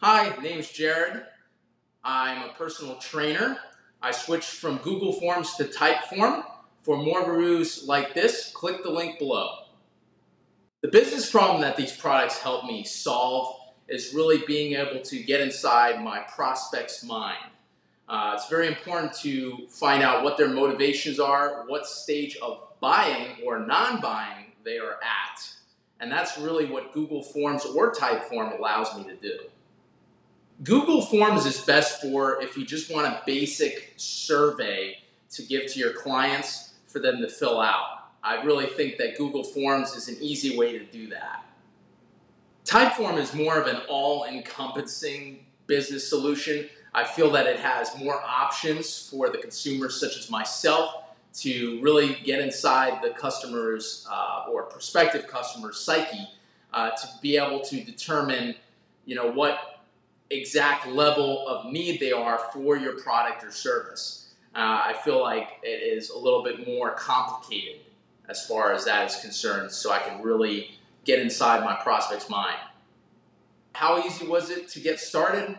Hi, name's Jared. I'm a personal trainer. I switched from Google Forms to Typeform. For more reviews like this, click the link below. The business problem that these products help me solve is really being able to get inside my prospect's mind. Uh, it's very important to find out what their motivations are, what stage of buying or non-buying they are at. And that's really what Google Forms or Typeform allows me to do. Google Forms is best for if you just want a basic survey to give to your clients for them to fill out. I really think that Google Forms is an easy way to do that. Typeform is more of an all-encompassing business solution. I feel that it has more options for the consumers such as myself to really get inside the customer's uh, or prospective customer's psyche uh, to be able to determine you know what exact level of need they are for your product or service. Uh, I feel like it is a little bit more complicated as far as that is concerned so I can really get inside my prospect's mind. How easy was it to get started?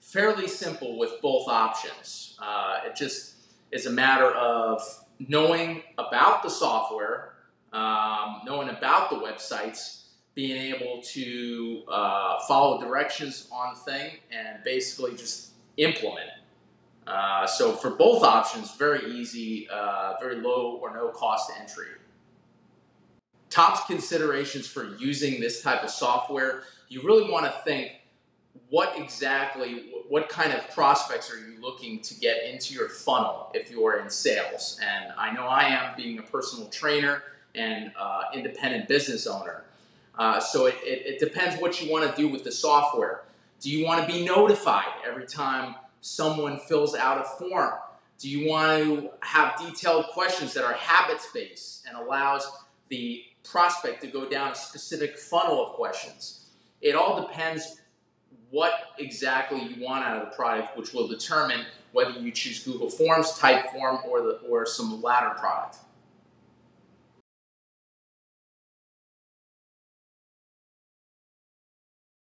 Fairly simple with both options. Uh, it just is a matter of knowing about the software, um, knowing about the websites, being able to uh, follow directions on the thing, and basically just implement it. Uh, so for both options, very easy, uh, very low or no cost entry. Top considerations for using this type of software, you really want to think what exactly, what kind of prospects are you looking to get into your funnel if you are in sales? And I know I am being a personal trainer and uh, independent business owner. Uh, so it, it, it depends what you want to do with the software. Do you want to be notified every time someone fills out a form? Do you want to have detailed questions that are habits based and allows the prospect to go down a specific funnel of questions? It all depends what exactly you want out of the product, which will determine whether you choose Google Forms, Typeform, or, the, or some latter product.